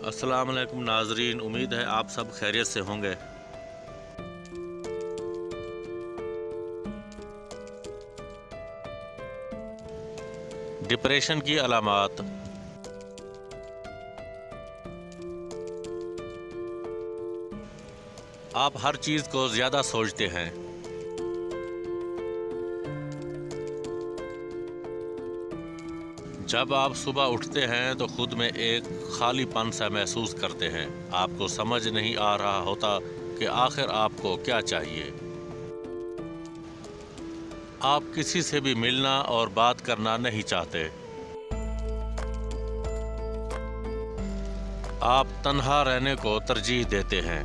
अस्सलाम वालेकुम नाजरीन, उम्मीद है आप सब खैरियत से होंगे। डिप्रेशन की अलामत। आप हर चीज़ को ज़्यादा सोचते हैं। जब आप सुबह उठते हैं तो खुद में एक खालीपन सा महसूस करते हैं। आपको समझ नहीं आ रहा होता कि आखिर आपको क्या चाहिए। आप किसी से भी मिलना और बात करना नहीं चाहते। आप तन्हा रहने को तरजीह देते हैं।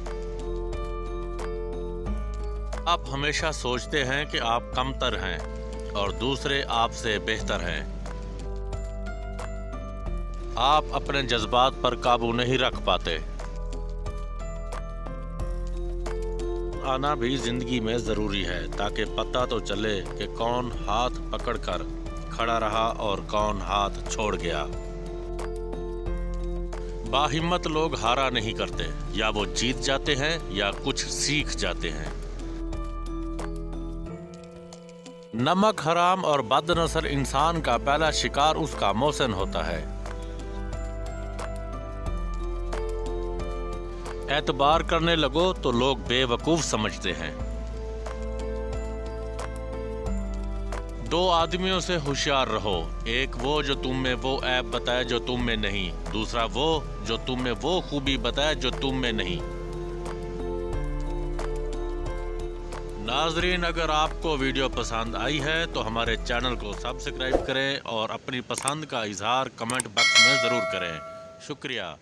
आप हमेशा सोचते हैं कि आप कमतर हैं और दूसरे आपसे बेहतर हैं। आप अपने जज्बात पर काबू नहीं रख पाते। आना भी ज़िंदगी में ज़रूरी है, ताकि पता तो चले कि कौन हाथ पकड़कर खड़ा रहा और कौन हाथ छोड़ गया। बाहिम्मत लोग हारा नहीं करते, या वो जीत जाते हैं, या कुछ सीख जाते हैं। नमक हराम और बदनसर इंसान का पहला शिकार उसका मौसन होता है। एतबार करने लगो तो लोग बेवकूफ़ समझते हैं। दो आदमियों से होशियार रहो। एक वो जो तुम में वो ऐप बताए जो तुम में नहीं। दूसरा वो जो तुम में वो खूबी बताए जो तुम में नहीं। नाजरीन, अगर आपको वीडियो पसंद आई है तो हमारे चैनल को सब्सक्राइब करें और अपनी पसंद का इजहार कमेंट बॉक्स में ज़रूर करें। शुक्रिया।